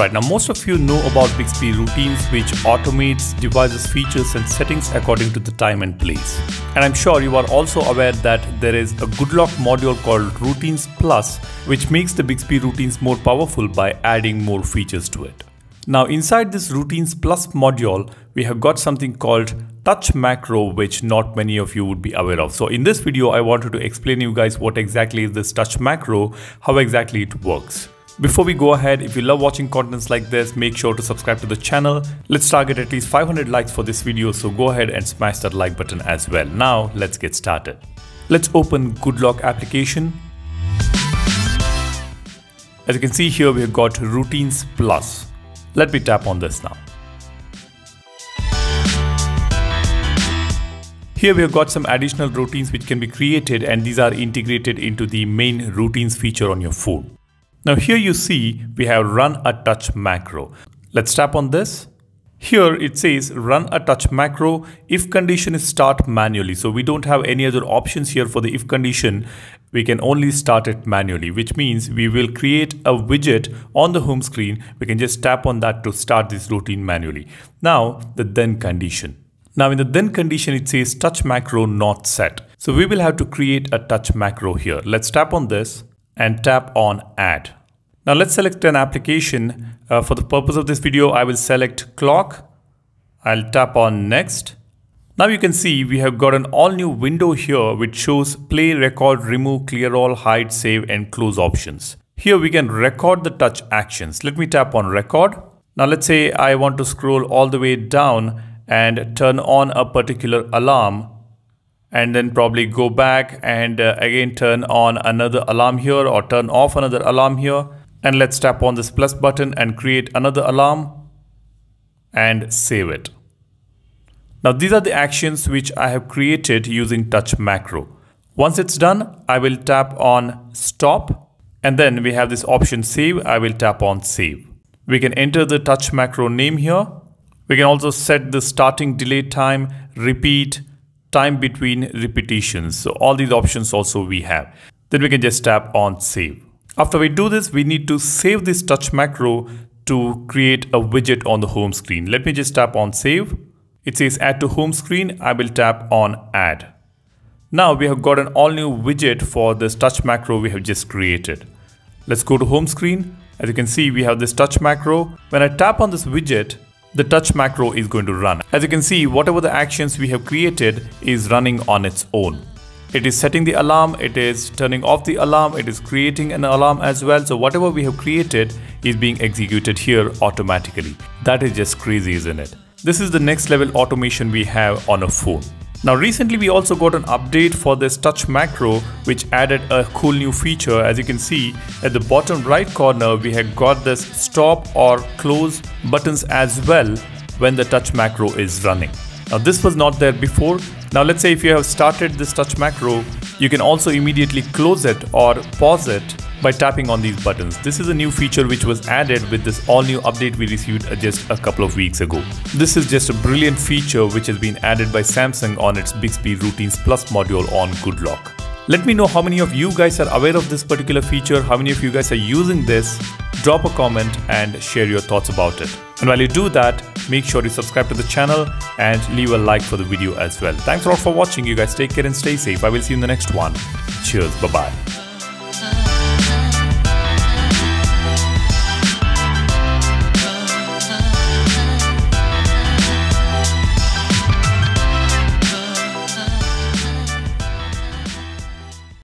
Alright, now most of you know about Bixby routines which automates devices features and settings according to the time and place. And I'm sure you are also aware that there is a GoodLock module called Routines Plus which makes the Bixby routines more powerful by adding more features to it. Now inside this Routines Plus module, we have got something called touch macro which not many of you would be aware of. So in this video, I wanted to explain you guys what exactly is this touch macro, how exactly it works. Before we go ahead, if you love watching contents like this, make sure to subscribe to the channel. Let's target at least 500 likes for this video, so go ahead and smash that like button as well. Now, let's get started. Let's open GoodLock application. As you can see here, we have got Routines Plus. Let me tap on this now. Here we have got some additional routines which can be created and these are integrated into the main routines feature on your phone. Now here you see we have run a touch macro. Let's tap on this. Here it says run a touch macro if condition is start manually. So we don't have any other options here for the if condition. We can only start it manually, which means we will create a widget on the home screen. We can just tap on that to start this routine manually. Now the then condition. Now in the then condition, it says touch macro not set. So we will have to create a touch macro here. Let's tap on this and tap on add. Now let's select an application. Uh, for the purpose of this video, I will select clock. I'll tap on next. Now you can see we have got an all new window here which shows play, record, remove, clear all, hide, save and close options. Here we can record the touch actions. Let me tap on record. Now let's say I want to scroll all the way down and turn on a particular alarm and then probably go back and uh, again turn on another alarm here or turn off another alarm here and let's tap on this plus button and create another alarm and save it. Now these are the actions which I have created using touch macro. Once it's done, I will tap on stop and then we have this option save. I will tap on save. We can enter the touch macro name here. We can also set the starting delay time, repeat, time between repetitions. So all these options also we have. Then we can just tap on save. After we do this, we need to save this touch macro to create a widget on the home screen. Let me just tap on save. It says add to home screen. I will tap on add. Now we have got an all new widget for this touch macro we have just created. Let's go to home screen. As you can see, we have this touch macro. When I tap on this widget, the touch macro is going to run. As you can see, whatever the actions we have created is running on its own. It is setting the alarm, it is turning off the alarm, it is creating an alarm as well. So whatever we have created is being executed here automatically. That is just crazy, isn't it? This is the next level automation we have on a phone. Now recently we also got an update for this touch macro which added a cool new feature as you can see at the bottom right corner we had got this stop or close buttons as well when the touch macro is running. Now this was not there before. Now let's say if you have started this touch macro you can also immediately close it or pause it by tapping on these buttons. This is a new feature which was added with this all new update we received uh, just a couple of weeks ago. This is just a brilliant feature which has been added by Samsung on its Bixby Routines Plus module on GoodLock. Let me know how many of you guys are aware of this particular feature, how many of you guys are using this, drop a comment and share your thoughts about it. And while you do that, make sure you subscribe to the channel and leave a like for the video as well. Thanks a lot for watching. You guys take care and stay safe. I will see you in the next one. Cheers. Bye-bye.